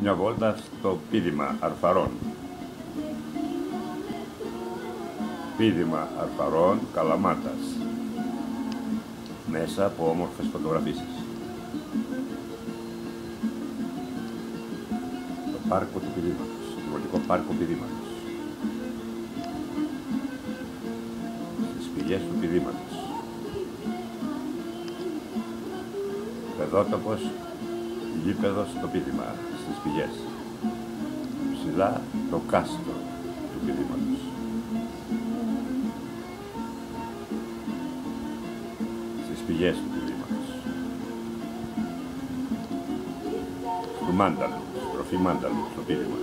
μια βόλτα στο πίδημα αρφαρών. Πίδημα αρφαρών Καλαμάτας. Μέσα από όμορφες φωτογραφίσεις. Το πάρκο του πηδήματος. Το δημοτικό πάρκο πηδήματος. Στις πηγές του πηδήματος. Παιδότοπος γήπεδος στο πίδημα, στις πηγές. Ψηλά το κάστρο του πηδήματος. Στις πηγές του πηδήματος. Του μάνταλου, στροφή μάνταλου, στο πίδημα.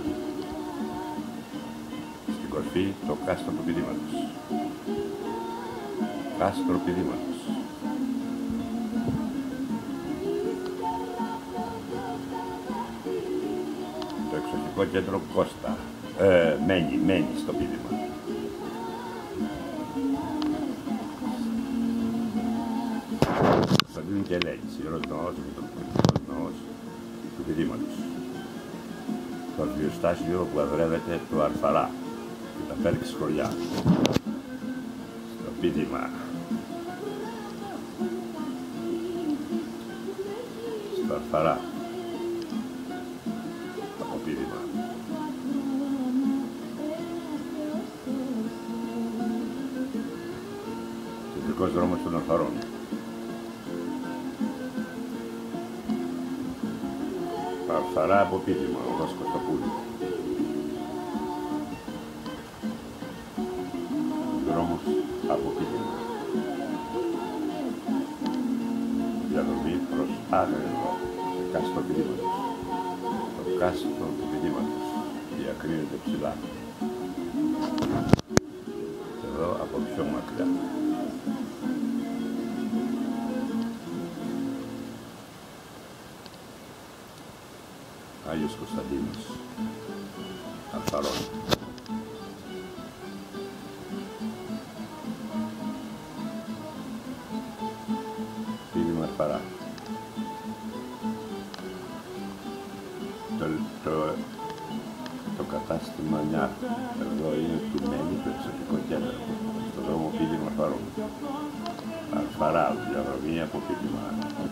Στην κορφή το κάστρο του πηδήματος. Κάστρο πηδήματος. Το εξωτικό κέντρο Κώστα. Ε, μένει, μένει στο πίδημα. Κωνσταντίνου και Ελένης, ιερός ναός, μητροπολιτικός ναός του πηδήματος. Το αρχιοστάσιο που εδρεύεται του Αρφαρά και τα πέλξη σχολιά. Στο πίδημα. Στο Αρφαρά. από πίδημα. Κεντρικός δρόμος των Αρφαρών. Αρφαρά από πίδημα, ο Δός Κωστοπούλου. Δρόμος από πίδημα. Διαδρομή προς άγρεβο, κάστρο πίδηματος το κάστρο του πηδήματος διακρίνεται ψηλά. Και εδώ από πιο μακριά. Άγιος Κωνσταντίνος, Αλφαρών. Πίδημα Αλφαρά. το, το, το κατάστημα Νιάρχ. Εδώ είναι του Μένη το εξωτικό κέντρο. Στο δρόμο πίδημα Φαρών. Αλφαρά, διαδρομή από πίδημα. Το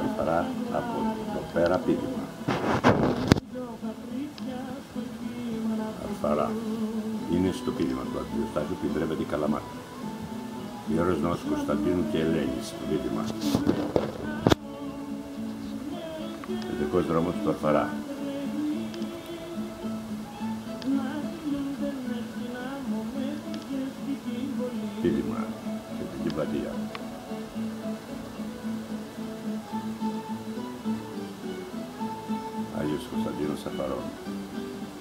Αλφαρά από το πέρα πίδημα. Αλφαρά. Είναι στο πίδημα του Αντιοστάσιου που ιδρεύεται η Καλαμάτα. Ιερός Ναός Κωνσταντίνου και Ελένης στο πίδημα. κεντρικός δρόμος του Αρφαρά. Πίδημα, κεντρική πλατεία. Κωνσταντίνος Αρφαρών.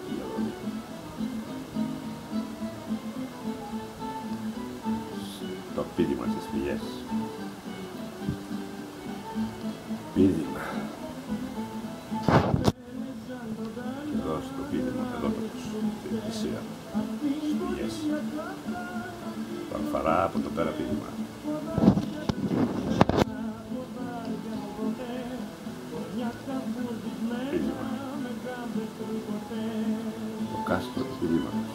Διαδρομή. Το πίδημα στις πηγές. Πίδημα. εδώ στο πίδημα, εδώ το στην εκκλησία, στις πηγές. Το αλφαρά από το πέρα πίδημα. Πίδημα. Το κάστρο του πηδήματος.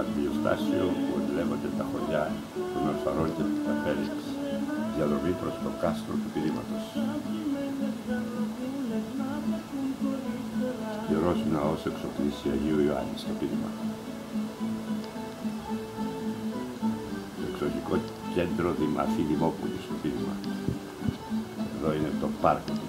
Αντιοστάσιο που εκλέβονται τα χωριά των αλφαρών και του Καπέληξ διαδρομή προς το κάστρο του πηδήματος. Ιερός ναός εξοπλίσει Αγίου Ιωάννης στο πήδημα. Το εξωτικό κέντρο Δημαρχή Δημόπουλου στο πήδημα. Εδώ είναι το πάρκο του